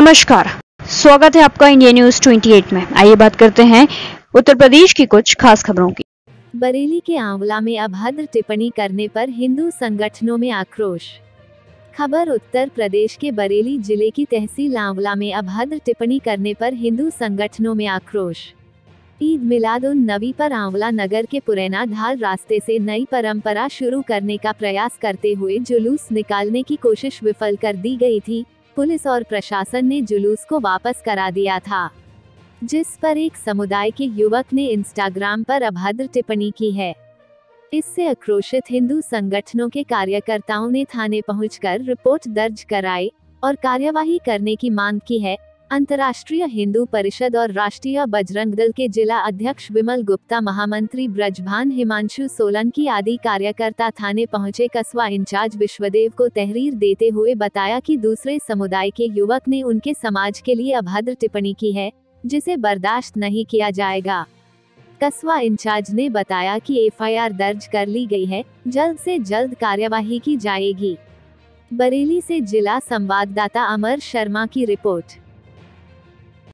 नमस्कार। स्वागत है आपका इंडिया न्यूज़ 28 में। आइए बात करते हैं उत्तर प्रदेश की कुछ खास खबरों की। बरेली के आंवला में अभद्र टिप्पणी करने पर हिंदू संगठनों में आक्रोश। खबर उत्तर प्रदेश के बरेली ज़िले की तहसील आंवला में अभद्र टिप्पणी करने पर हिंदू संगठनों में आक्रोश। ईद मिलाद उन नबी पर आंवला नगर के पुरैना धार रास्ते से नई परंपरा शुरू करने का प्रयास करते हुए जुलूस निकालने की कोशिश विफल कर दी गई थी। पुलिस और प्रशासन ने जुलूस को वापस करा दिया था, जिस पर एक समुदाय के युवक ने इंस्टाग्राम पर अभद्र टिप्पणी की है। इससे आक्रोशित हिंदू संगठनों के कार्यकर्ताओं ने थाने पहुंचकर रिपोर्ट दर्ज कराई और कार्यवाही करने की मांग की है। अंतर्राष्ट्रीय हिंदू परिषद और राष्ट्रीय बजरंग दल के जिला अध्यक्ष विमल गुप्ता, महामंत्री ब्रजभान हिमांशु सोलंकी आदि कार्यकर्ता थाने पहुँचे कस्बा इंचार्ज विश्वदेव को तहरीर देते हुए बताया कि दूसरे समुदाय के युवक ने उनके समाज के लिए अभद्र टिप्पणी की है, जिसे बर्दाश्त नहीं किया जाएगा। कस्बा इंचार्ज ने बताया कि एफआईआर दर्ज कर ली गई है, जल्द से जल्द कार्यवाही की जाएगी। बरेली से जिला संवाददाता अमर शर्मा की रिपोर्ट।